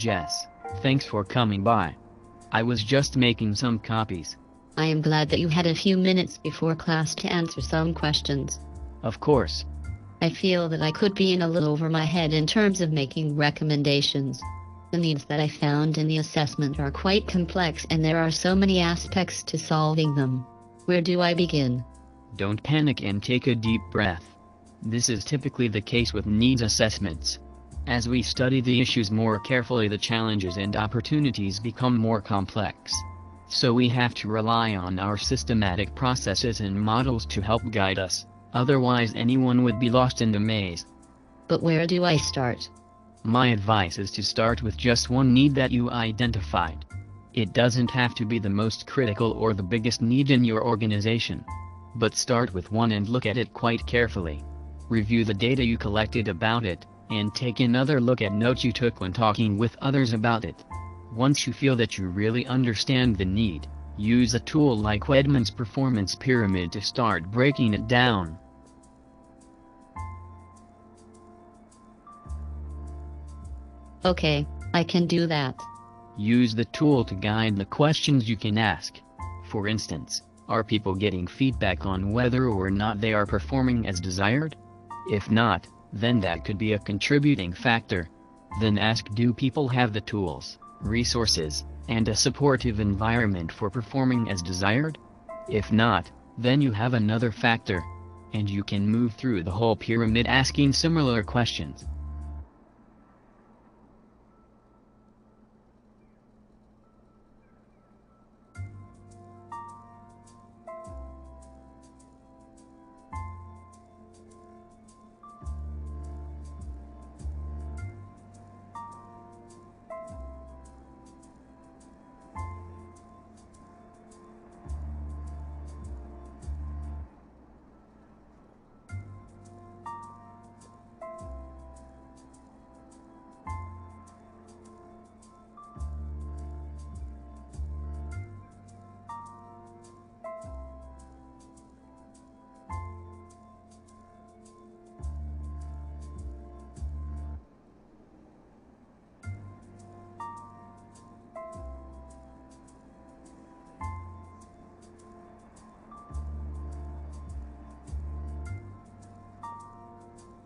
Jess, thanks for coming by. I was just making some copies. I am glad that you had a few minutes before class to answer some questions. Of course. I feel that I could be in a little over my head in terms of making recommendations. The needs that I found in the assessment are quite complex and there are so many aspects to solving them. Where do I begin? Don't panic and take a deep breath. This is typically the case with needs assessments. As we study the issues more carefully the challenges and opportunities become more complex. So we have to rely on our systematic processes and models to help guide us, otherwise anyone would be lost in the maze. But where do I start? My advice is to start with just one need that you identified. It doesn't have to be the most critical or the biggest need in your organization. But start with one and look at it quite carefully. Review the data you collected about it, and take another look at notes you took when talking with others about it. Once you feel that you really understand the need, use a tool like Wedman's Performance Pyramid to start breaking it down. Okay, I can do that. Use the tool to guide the questions you can ask. For instance, are people getting feedback on whether or not they are performing as desired? If not, then that could be a contributing factor. Then ask do people have the tools, resources, and a supportive environment for performing as desired? If not, then you have another factor. And you can move through the whole pyramid asking similar questions.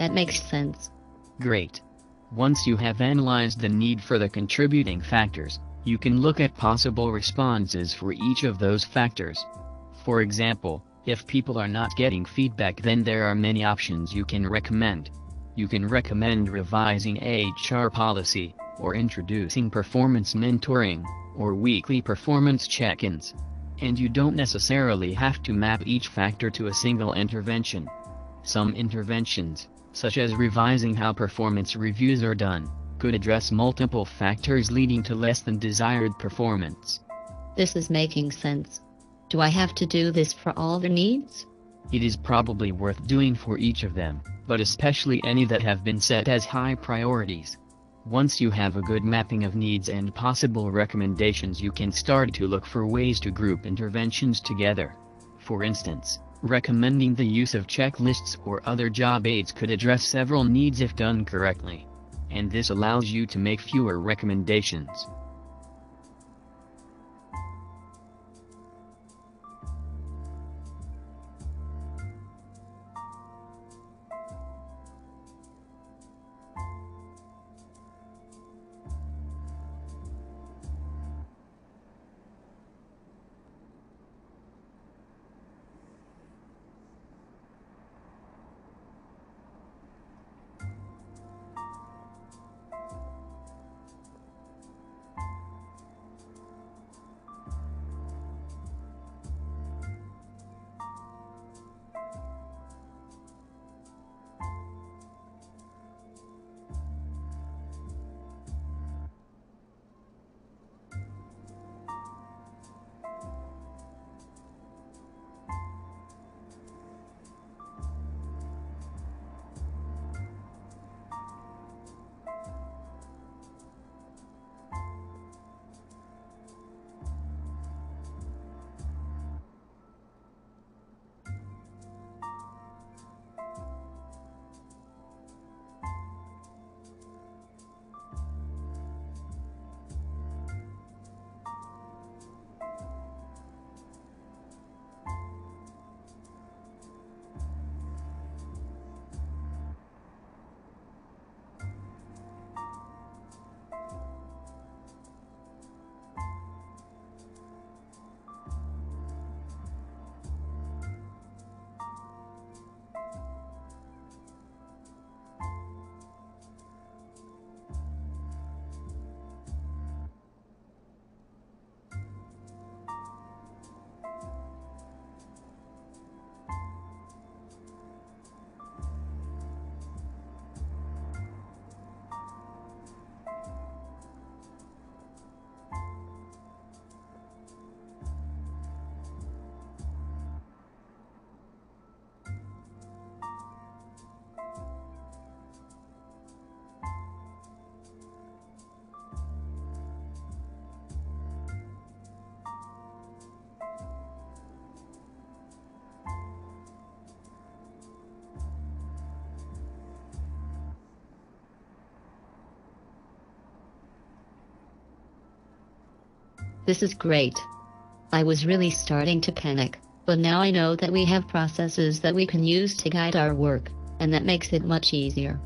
That makes sense. Great. Once you have analyzed the need for the contributing factors, you can look at possible responses for each of those factors. For example, if people are not getting feedback then there are many options you can recommend. You can recommend revising HR policy, or introducing performance mentoring, or weekly performance check-ins. And you don't necessarily have to map each factor to a single intervention. Some interventions, such as revising how performance reviews are done, could address multiple factors leading to less than desired performance. This is making sense. Do I have to do this for all the needs? It is probably worth doing for each of them, but especially any that have been set as high priorities. Once you have a good mapping of needs and possible recommendations you can start to look for ways to group interventions together. For instance, recommending the use of checklists or other job aids could address several needs if done correctly. And this allows you to make fewer recommendations. This is great. I was really starting to panic, but now I know that we have processes that we can use to guide our work, and that makes it much easier.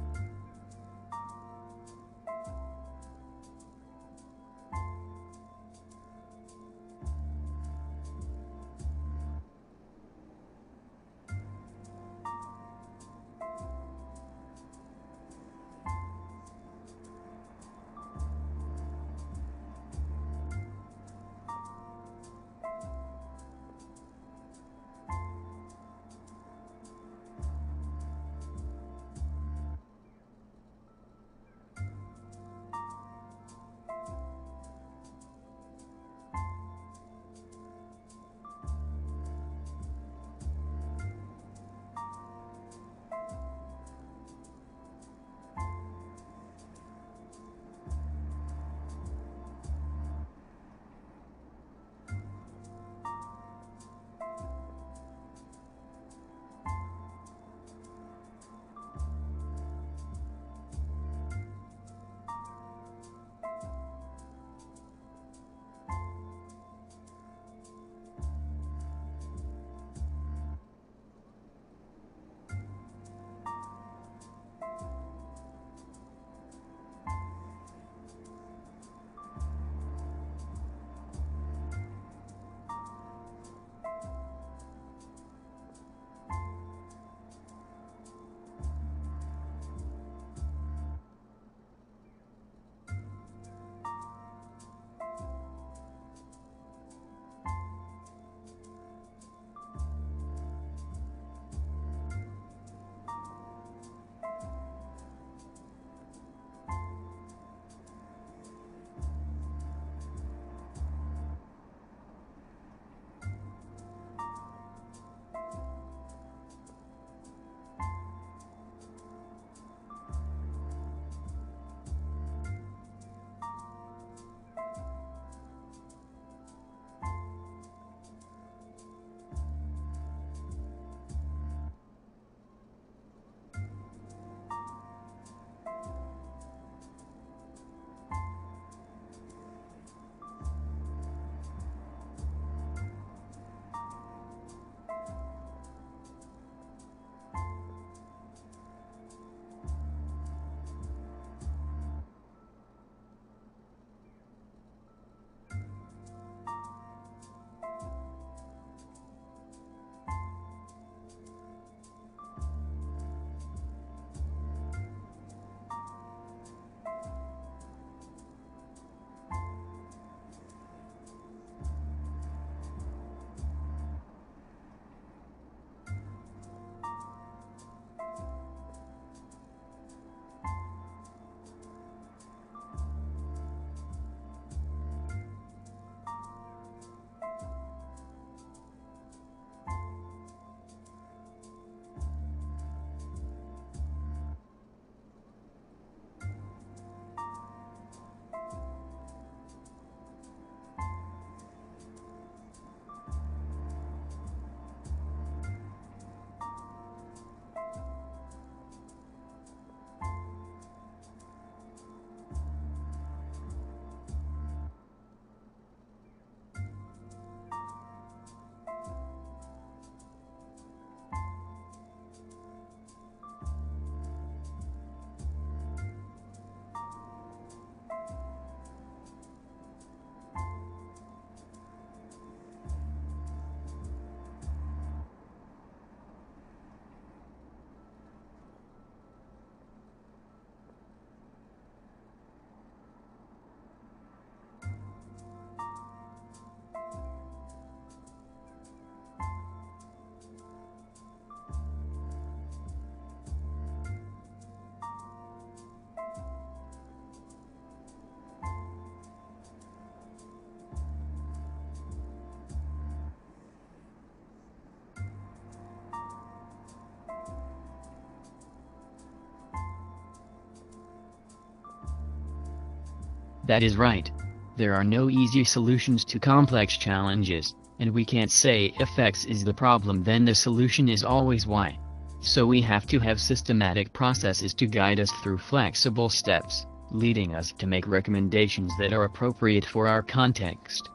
That is right. There are no easy solutions to complex challenges, and we can't say if X is the problem then the solution is always Y. So we have to have systematic processes to guide us through flexible steps, leading us to make recommendations that are appropriate for our context.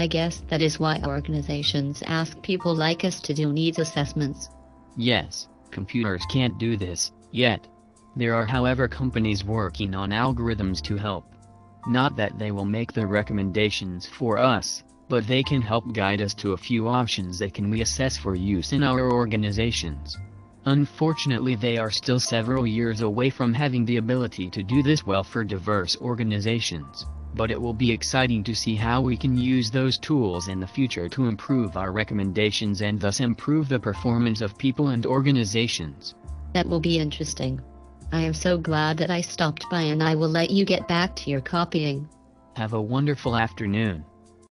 I guess that is why organizations ask people like us to do needs assessments. Yes, computers can't do this, yet. There are however companies working on algorithms to help. Not that they will make the recommendations for us, but they can help guide us to a few options that can we assess for use in our organizations. Unfortunately they are still several years away from having the ability to do this well for diverse organizations, but it will be exciting to see how we can use those tools in the future to improve our recommendations and thus improve the performance of people and organizations. That will be interesting. I am so glad that I stopped by and I will let you get back to your copying. Have a wonderful afternoon.